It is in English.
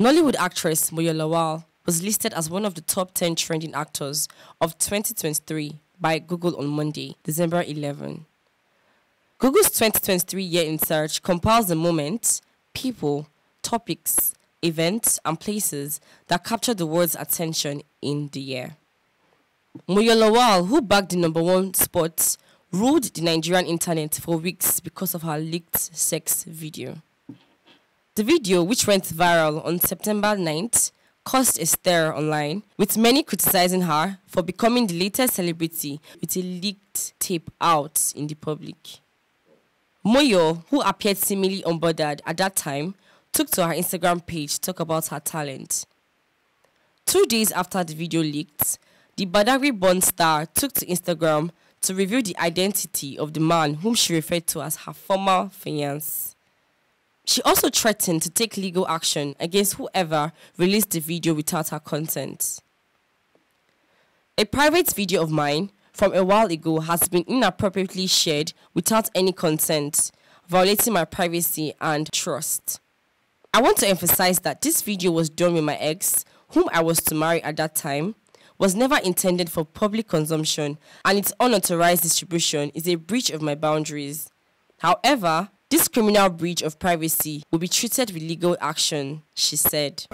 Nollywood actress Moyo Lawal was listed as one of the top 10 trending actors of 2023 by Google on Monday, December 11. Google's 2023 year in search compiles the moments, people, topics, events, and places that captured the world's attention in the year. Moyo Lawal, who bagged the number one spot, ruled the Nigerian internet for weeks because of her leaked sex video. The video, which went viral on September 9th, caused a stir online, with many criticizing her for becoming the latest celebrity with a leaked tape out in the public. Moyo, who appeared seemingly unbothered at that time, took to her Instagram page to talk about her talent. Two days after the video leaked, the Badagry born star took to Instagram to reveal the identity of the man whom she referred to as her former fiance. She also threatened to take legal action against whoever released the video without her consent. A private video of mine from a while ago has been inappropriately shared without any consent, violating my privacy and trust. I want to emphasize that this video was done with my ex, whom I was to marry at that time, was never intended for public consumption, and its unauthorized distribution is a breach of my boundaries. However, this criminal breach of privacy will be treated with legal action, she said.